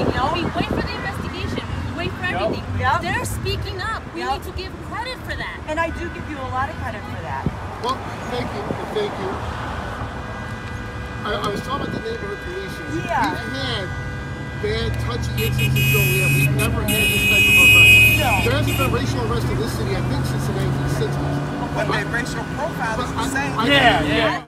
everything. We wait for the investigation. We wait for everything. Yep. They're speaking up. We need to give credit for that. And I do give you a lot of credit for that. Well, thank you. Thank you. I, I was talking about the neighborhood police. Yeah. We've had bad, touchy instances going. We've never had this type of arrest. No. There hasn't been racial arrest in this city, I think, since the 1960s. But, but racial profile is the same. I, yeah, yeah. yeah.